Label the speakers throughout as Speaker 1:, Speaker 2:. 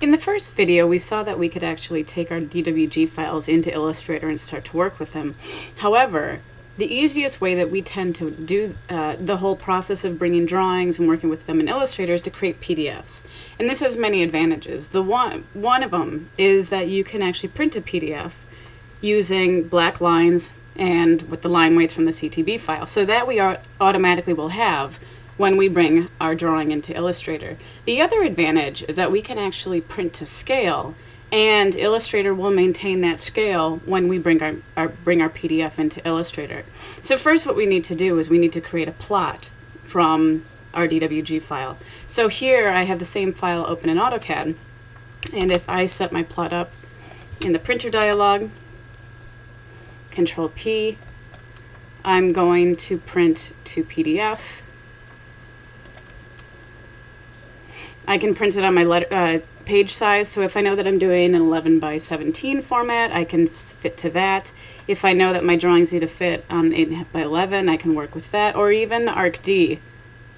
Speaker 1: In the first video, we saw that we could actually take our DWG files into Illustrator and start to work with them. However, the easiest way that we tend to do uh, the whole process of bringing drawings and working with them in Illustrator is to create PDFs. And this has many advantages. The one, one of them is that you can actually print a PDF using black lines and with the line weights from the CTB file. So that we are automatically will have when we bring our drawing into Illustrator. The other advantage is that we can actually print to scale and Illustrator will maintain that scale when we bring our, our, bring our PDF into Illustrator. So first what we need to do is we need to create a plot from our DWG file. So here I have the same file open in AutoCAD and if I set my plot up in the printer dialog, Control P, I'm going to print to PDF I can print it on my letter, uh, page size. So if I know that I'm doing an 11 by 17 format, I can fit to that. If I know that my drawings need to fit on 8 by 11, I can work with that. Or even Arch D,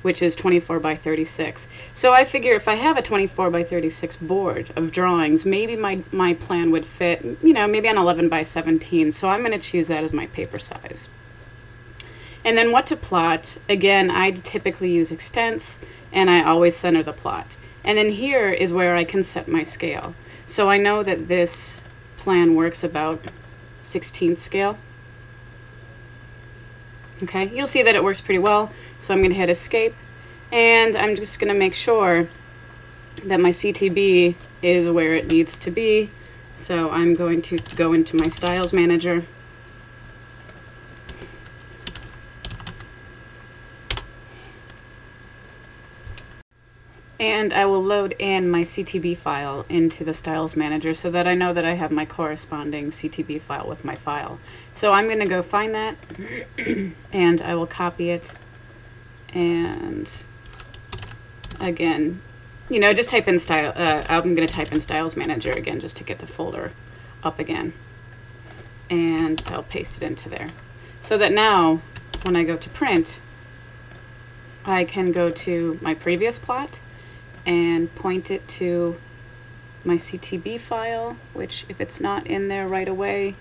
Speaker 1: which is 24 by 36. So I figure if I have a 24 by 36 board of drawings, maybe my, my plan would fit, you know, maybe on 11 by 17. So I'm going to choose that as my paper size. And then what to plot, again, I typically use extents and I always center the plot. And then here is where I can set my scale. So I know that this plan works about 16th scale. Okay, you'll see that it works pretty well. So I'm going to hit escape and I'm just going to make sure that my CTB is where it needs to be. So I'm going to go into my styles manager And I will load in my CTB file into the Styles Manager so that I know that I have my corresponding CTB file with my file. So I'm going to go find that and I will copy it and again, you know, just type in style, uh, I'm going to type in Styles Manager again just to get the folder up again. And I'll paste it into there. So that now, when I go to print, I can go to my previous plot and point it to my CTB file, which if it's not in there right away,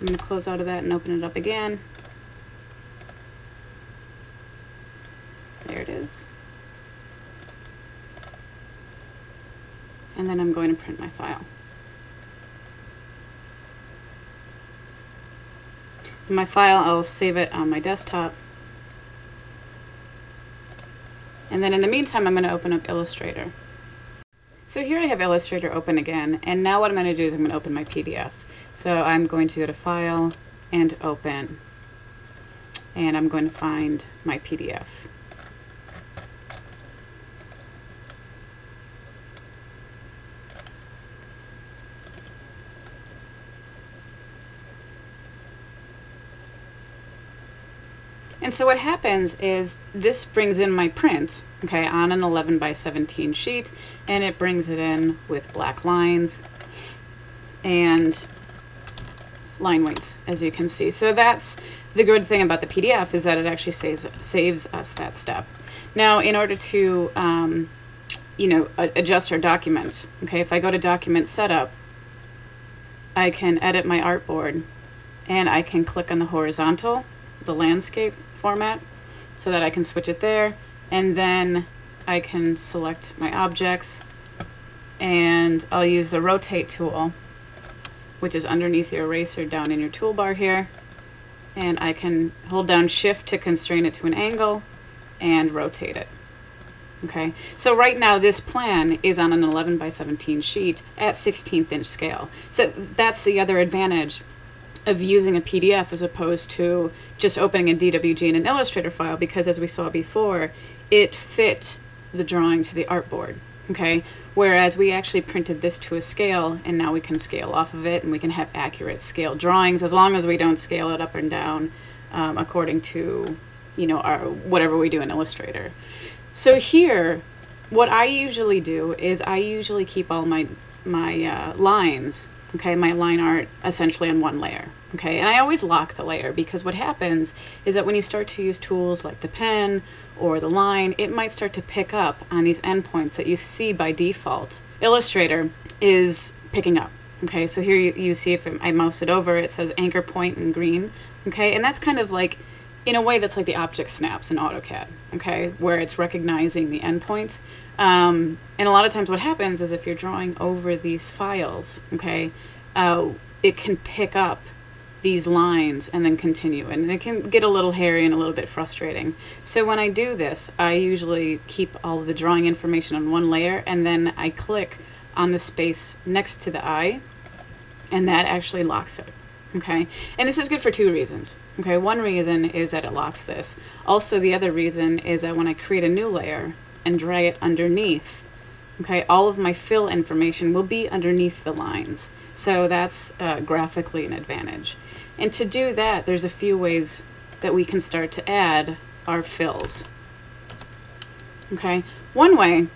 Speaker 1: I'm going to close out of that and open it up again. There it is. And then I'm going to print my file. my file, I'll save it on my desktop And then in the meantime, I'm going to open up Illustrator. So here I have Illustrator open again, and now what I'm going to do is I'm going to open my PDF. So I'm going to go to File and Open, and I'm going to find my PDF. And so what happens is this brings in my print, okay, on an 11 by 17 sheet, and it brings it in with black lines and line weights, as you can see. So that's the good thing about the PDF is that it actually saves, saves us that step. Now, in order to, um, you know, adjust our document, okay, if I go to Document Setup, I can edit my artboard, and I can click on the horizontal, the landscape, format so that I can switch it there and then I can select my objects and I'll use the rotate tool which is underneath your eraser down in your toolbar here and I can hold down shift to constrain it to an angle and rotate it. Okay, so right now this plan is on an 11 by 17 sheet at 16th inch scale. So that's the other advantage of using a PDF as opposed to just opening a DWG in an Illustrator file because as we saw before, it fit the drawing to the artboard. Okay, whereas we actually printed this to a scale and now we can scale off of it and we can have accurate scale drawings as long as we don't scale it up and down um, according to you know our whatever we do in Illustrator. So here, what I usually do is I usually keep all my my uh, lines okay, my line art essentially in one layer. Okay, and I always lock the layer because what happens is that when you start to use tools like the pen or the line, it might start to pick up on these endpoints that you see by default. Illustrator is picking up. Okay, so here you, you see if I mouse it over, it says anchor point in green. Okay, and that's kind of like, in a way, that's like the object snaps in AutoCAD. Okay, where it's recognizing the endpoints. Um, and a lot of times what happens is if you're drawing over these files, okay, uh, it can pick up these lines and then continue. And it can get a little hairy and a little bit frustrating. So when I do this, I usually keep all the drawing information on one layer and then I click on the space next to the eye and that actually locks it. Okay, and this is good for two reasons. Okay, one reason is that it locks this. Also, the other reason is that when I create a new layer and drag it underneath, okay, all of my fill information will be underneath the lines. So that's uh, graphically an advantage. And to do that, there's a few ways that we can start to add our fills. Okay, one way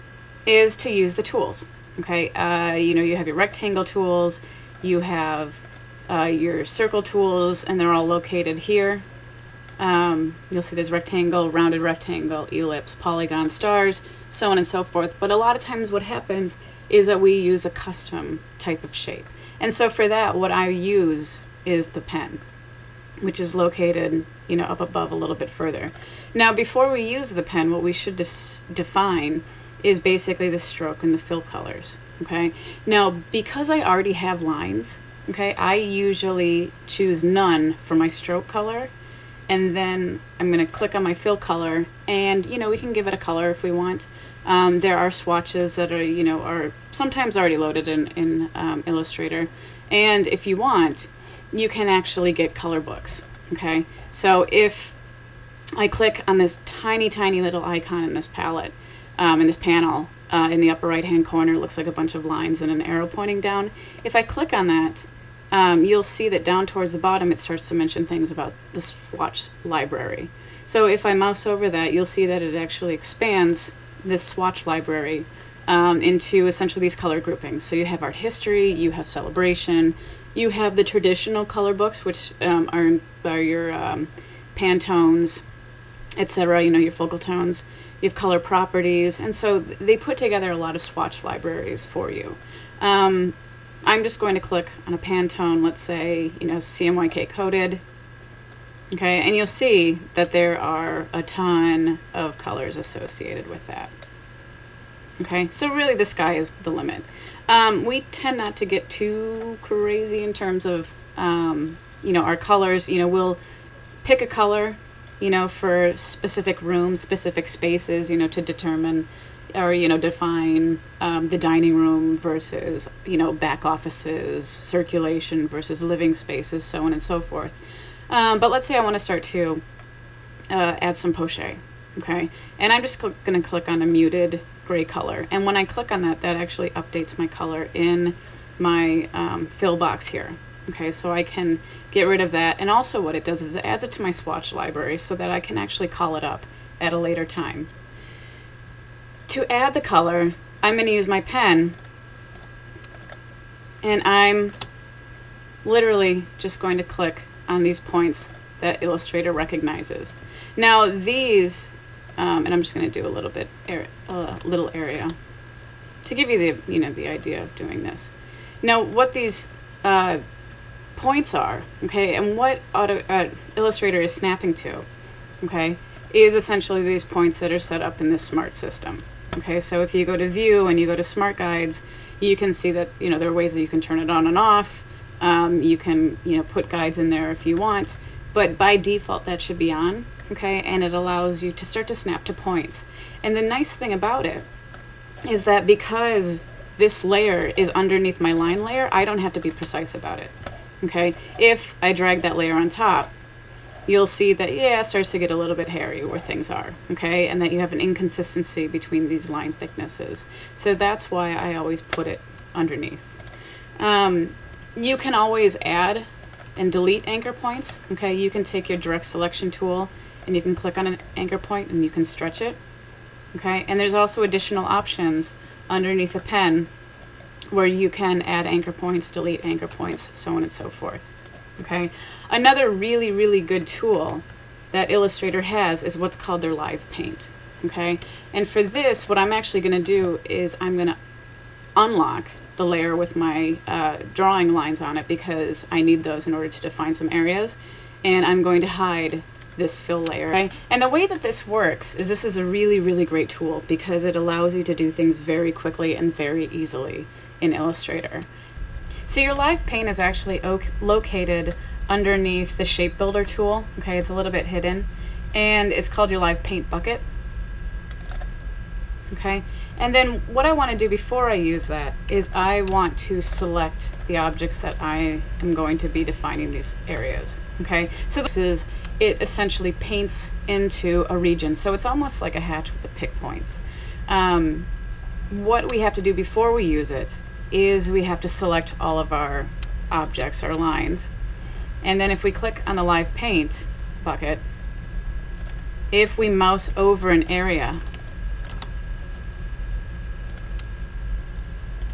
Speaker 1: is to use the tools. Okay, uh, you know, you have your rectangle tools, you have uh, your circle tools, and they're all located here. Um, you'll see there's rectangle, rounded rectangle, ellipse, polygon, stars, so on and so forth. But a lot of times what happens is that we use a custom type of shape. And so for that, what I use is the pen, which is located, you know, up above a little bit further. Now, before we use the pen, what we should define is basically the stroke and the fill colors, okay? Now, because I already have lines, okay, I usually choose none for my stroke color, and then I'm going to click on my fill color, and, you know, we can give it a color if we want. Um, there are swatches that are, you know, are sometimes already loaded in, in um, Illustrator. And if you want, you can actually get color books, okay? So if I click on this tiny, tiny little icon in this palette, um, in this panel, uh, in the upper right hand corner, looks like a bunch of lines and an arrow pointing down. If I click on that, um, you'll see that down towards the bottom it starts to mention things about the swatch library. So if I mouse over that, you'll see that it actually expands this swatch library um, into essentially these color groupings. So you have art history, you have celebration, you have the traditional color books, which um, are, are your um, Pantones, etc., you know, your focal tones. You have color properties, and so they put together a lot of swatch libraries for you. Um, I'm just going to click on a Pantone, let's say, you know, CMYK coded, Okay, and you'll see that there are a ton of colors associated with that. Okay, so really the sky is the limit. Um, we tend not to get too crazy in terms of, um, you know, our colors. You know, we'll pick a color, you know, for specific rooms, specific spaces, you know, to determine or, you know, define um, the dining room versus, you know, back offices, circulation versus living spaces, so on and so forth. Um, but let's say I want to start to uh, add some poche, okay? And I'm just going to click on a muted gray color. And when I click on that, that actually updates my color in my um, fill box here. Okay, so I can get rid of that. And also what it does is it adds it to my swatch library so that I can actually call it up at a later time. To add the color, I'm going to use my pen and I'm literally just going to click on these points that Illustrator recognizes. Now these, um, and I'm just going to do a little bit, a uh, little area to give you the, you know, the idea of doing this. Now what these uh, points are, okay, and what auto, uh, Illustrator is snapping to, okay, is essentially these points that are set up in this smart system. Okay, so if you go to view and you go to smart guides, you can see that, you know, there are ways that you can turn it on and off. Um, you can, you know, put guides in there if you want, but by default that should be on, okay? And it allows you to start to snap to points. And the nice thing about it is that because this layer is underneath my line layer, I don't have to be precise about it, okay? If I drag that layer on top, you'll see that, yeah, it starts to get a little bit hairy where things are, okay? And that you have an inconsistency between these line thicknesses. So that's why I always put it underneath. Um, you can always add and delete anchor points. Okay, you can take your direct selection tool and you can click on an anchor point and you can stretch it. Okay, and there's also additional options underneath a pen where you can add anchor points, delete anchor points, so on and so forth. Okay. Another really, really good tool that Illustrator has is what's called their live paint. Okay. And for this, what I'm actually going to do is I'm going to unlock the layer with my uh, drawing lines on it because I need those in order to define some areas. And I'm going to hide this fill layer. Okay? And the way that this works is this is a really, really great tool because it allows you to do things very quickly and very easily in Illustrator. So your live paint is actually located underneath the shape builder tool. Okay, it's a little bit hidden and it's called your live paint bucket. Okay, and then what I want to do before I use that is I want to select the objects that I am going to be defining these areas. Okay, so this is, it essentially paints into a region. So it's almost like a hatch with the pick points. Um, what we have to do before we use it is we have to select all of our objects, our lines. And then if we click on the live paint bucket, if we mouse over an area,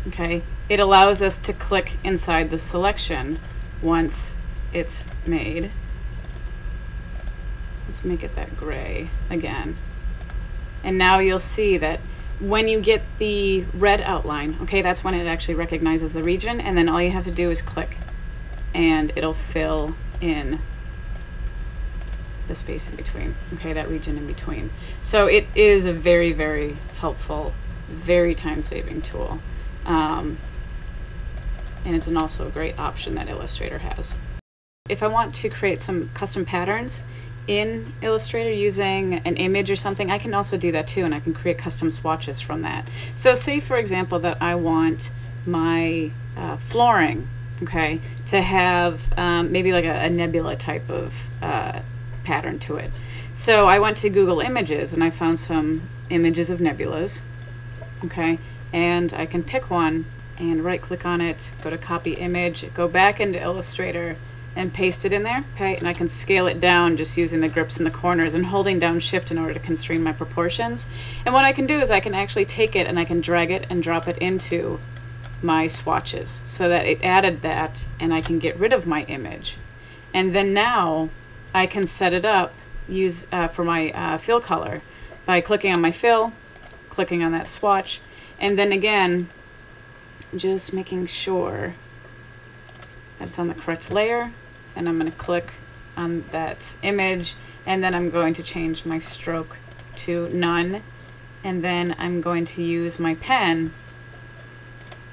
Speaker 1: okay, it allows us to click inside the selection once it's made. Let's make it that gray again. And now you'll see that when you get the red outline, okay, that's when it actually recognizes the region, and then all you have to do is click, and it'll fill in the space in between, okay, that region in between. So it is a very, very helpful, very time-saving tool. Um, and it's an also a great option that Illustrator has. If I want to create some custom patterns, in Illustrator using an image or something, I can also do that too, and I can create custom swatches from that. So say, for example, that I want my uh, flooring, okay, to have um, maybe like a, a, nebula type of uh, pattern to it. So I went to Google Images and I found some images of nebulas, okay, and I can pick one and right click on it, go to copy image, go back into Illustrator, and paste it in there, okay? And I can scale it down just using the grips in the corners and holding down shift in order to constrain my proportions. And what I can do is I can actually take it and I can drag it and drop it into my swatches so that it added that and I can get rid of my image. And then now I can set it up use uh, for my uh, fill color by clicking on my fill, clicking on that swatch, and then again just making sure that it's on the correct layer and I'm going to click on that image and then I'm going to change my stroke to none and then I'm going to use my pen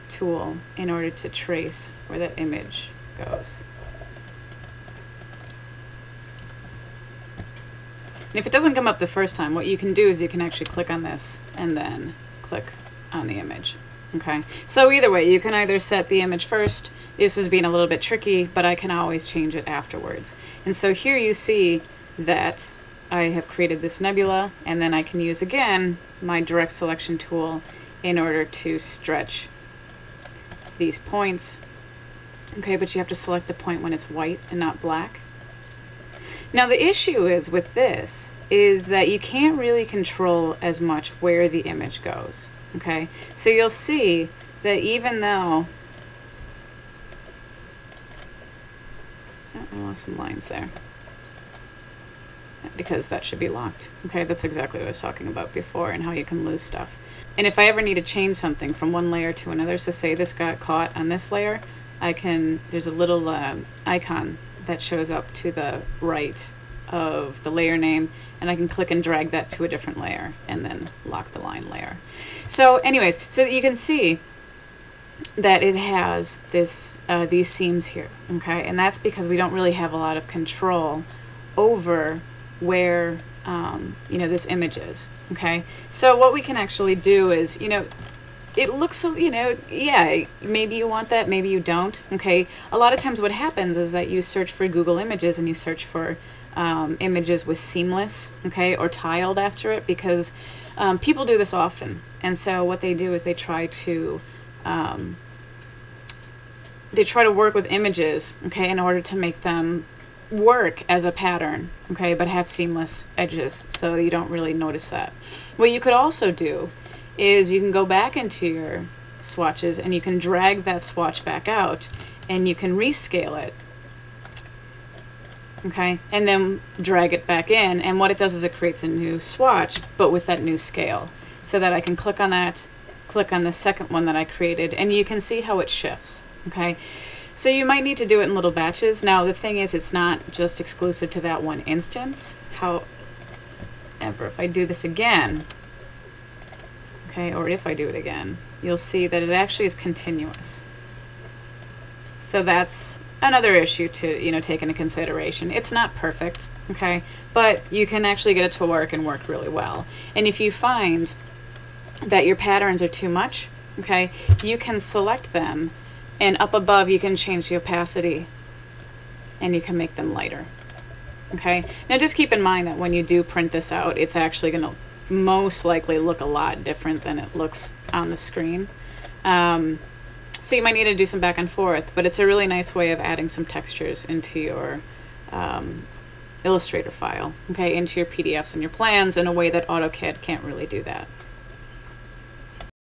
Speaker 1: tool in order to trace where that image goes. And if it doesn't come up the first time, what you can do is you can actually click on this and then click on the image. Okay, so either way, you can either set the image first. This is being a little bit tricky, but I can always change it afterwards. And so here you see that I have created this nebula, and then I can use again my direct selection tool in order to stretch these points. Okay, but you have to select the point when it's white and not black. Now the issue is with this is that you can't really control as much where the image goes. Okay, so you'll see that even though oh, I lost some lines there because that should be locked. Okay, that's exactly what I was talking about before and how you can lose stuff. And if I ever need to change something from one layer to another, so say this got caught on this layer, I can, there's a little uh, icon that shows up to the right of the layer name and I can click and drag that to a different layer and then lock the line layer. So anyways, so you can see that it has this uh, these seams here, okay? And that's because we don't really have a lot of control over where um, you know this image is, okay? So what we can actually do is, you know, it looks, you know, yeah, maybe you want that, maybe you don't, okay? A lot of times what happens is that you search for Google Images and you search for um, images with seamless, okay, or tiled after it because um, people do this often. And so what they do is they try to um, they try to work with images, okay, in order to make them work as a pattern, okay, but have seamless edges so you don't really notice that. What you could also do is you can go back into your swatches and you can drag that swatch back out and you can rescale it. Okay? And then drag it back in. And what it does is it creates a new swatch but with that new scale. So that I can click on that click on the second one that I created and you can see how it shifts. Okay? So you might need to do it in little batches. Now the thing is it's not just exclusive to that one instance. However if I do this again okay or if I do it again you'll see that it actually is continuous so that's another issue to you know take into consideration. It's not perfect, okay, but you can actually get it to work and work really well. And if you find that your patterns are too much, okay, you can select them, and up above you can change the opacity, and you can make them lighter. Okay, now just keep in mind that when you do print this out, it's actually going to most likely look a lot different than it looks on the screen. Um, so you might need to do some back and forth, but it's a really nice way of adding some textures into your um, Illustrator file, okay, into your PDFs and your plans in a way that AutoCAD can't really do that.